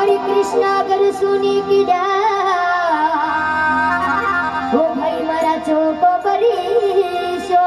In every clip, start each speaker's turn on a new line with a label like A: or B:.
A: अरे कृष्णा कर सुनी की डा हो भाई मरा चोको परी शो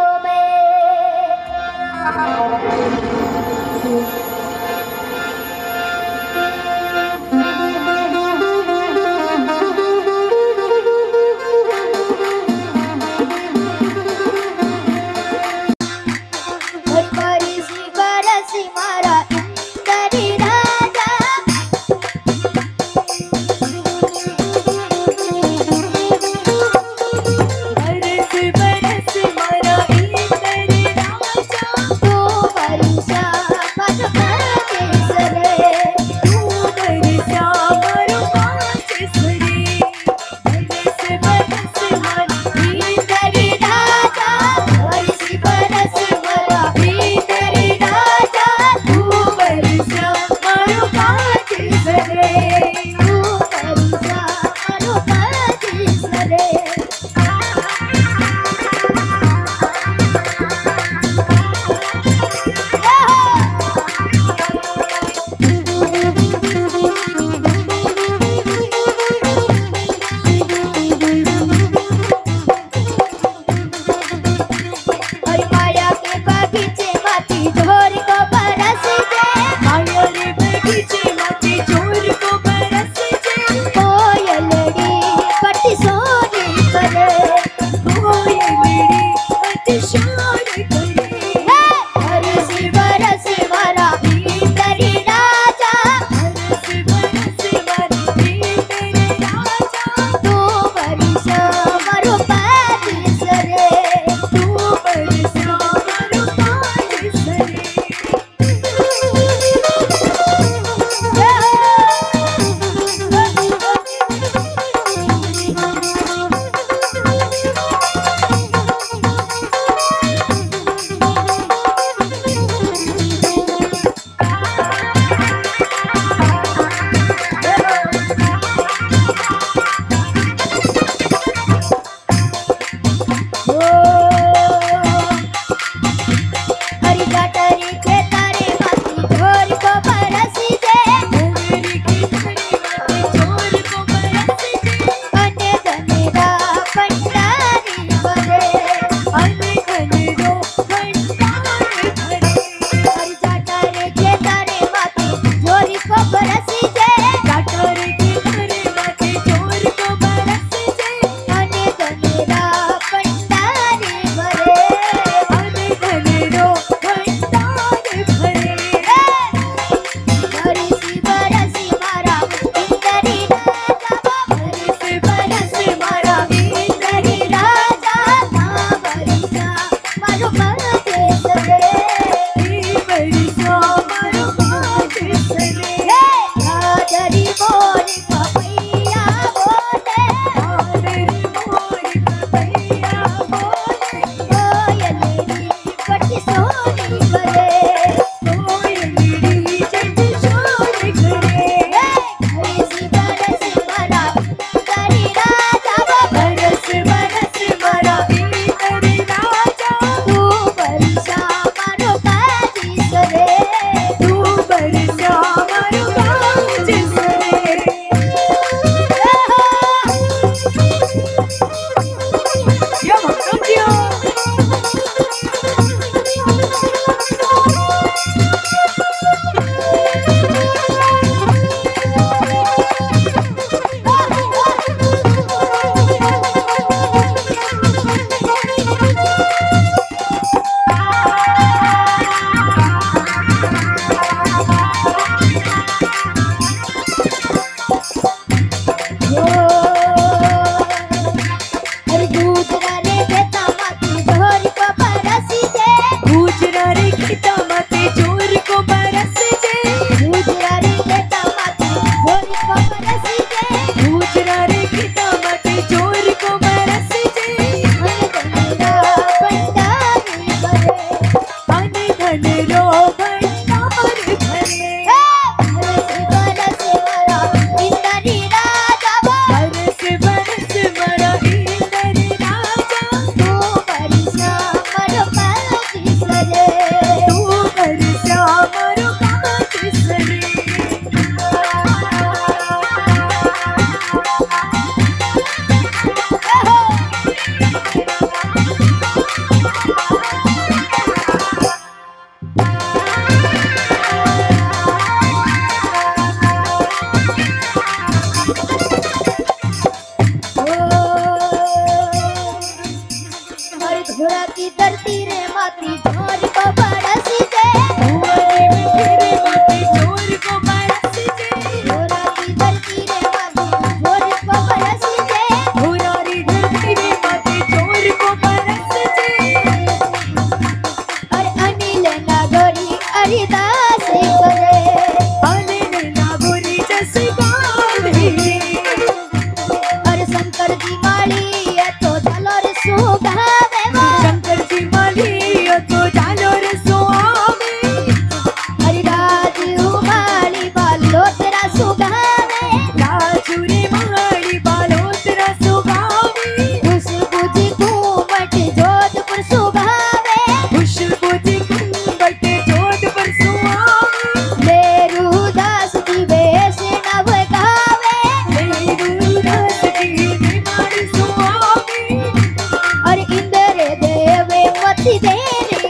A: की धरती